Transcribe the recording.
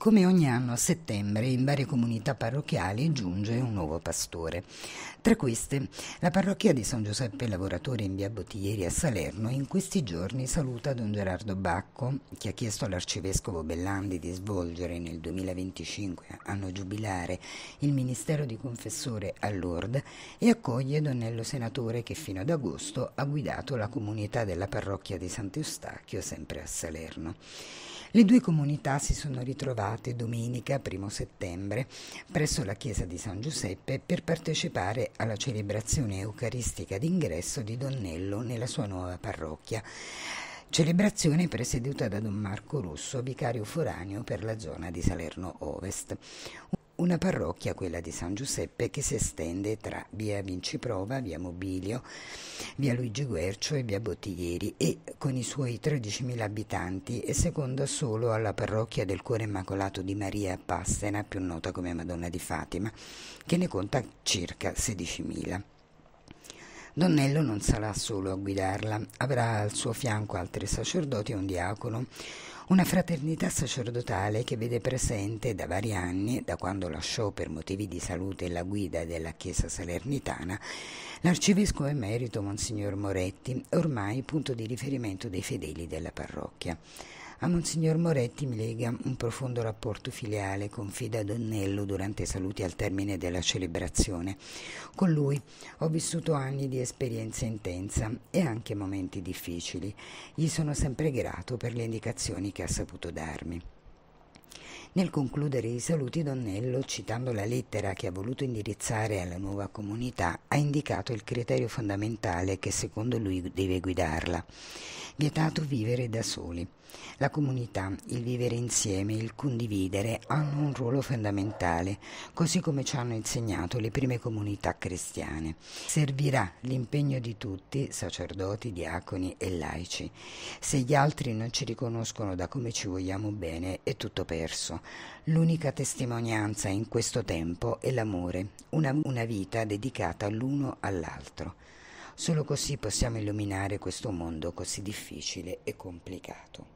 Come ogni anno a settembre in varie comunità parrocchiali giunge un nuovo pastore. Tra queste, la parrocchia di San Giuseppe Lavoratore in via Bottiglieri a Salerno in questi giorni saluta Don Gerardo Bacco, che ha chiesto all'arcivescovo Bellandi di svolgere nel 2025, anno giubilare, il ministero di confessore a Lourdes e accoglie Donnello Senatore che fino ad agosto ha guidato la comunità della parrocchia di Sant'Eustachio, sempre a Salerno. Le due comunità si sono ritrovate domenica 1 settembre presso la chiesa di San Giuseppe per partecipare alla celebrazione eucaristica d'ingresso di Donnello nella sua nuova parrocchia. Celebrazione presieduta da Don Marco Russo, vicario foraneo per la zona di Salerno Ovest una parrocchia, quella di San Giuseppe, che si estende tra via Vinciprova, via Mobilio, via Luigi Guercio e via Bottiglieri e con i suoi 13.000 abitanti è seconda solo alla parrocchia del Cuore Immacolato di Maria a Passena, più nota come Madonna di Fatima, che ne conta circa 16.000. Donnello non sarà solo a guidarla, avrà al suo fianco altri sacerdoti e un diacono, una fraternità sacerdotale che vede presente da vari anni, da quando lasciò per motivi di salute la guida della Chiesa salernitana, l'arcivescovo emerito Monsignor Moretti, ormai punto di riferimento dei fedeli della parrocchia. A Monsignor Moretti mi lega un profondo rapporto filiale con Fida Donnello durante i saluti al termine della celebrazione. Con lui ho vissuto anni di esperienza intensa e anche momenti difficili. Gli sono sempre grato per le indicazioni che ha saputo darmi. Nel concludere i saluti, Donnello, citando la lettera che ha voluto indirizzare alla nuova comunità, ha indicato il criterio fondamentale che secondo lui deve guidarla. Vietato vivere da soli. La comunità, il vivere insieme, il condividere hanno un ruolo fondamentale, così come ci hanno insegnato le prime comunità cristiane. Servirà l'impegno di tutti, sacerdoti, diaconi e laici. Se gli altri non ci riconoscono da come ci vogliamo bene, è tutto perso. L'unica testimonianza in questo tempo è l'amore, una, una vita dedicata l'uno all'altro. Solo così possiamo illuminare questo mondo così difficile e complicato.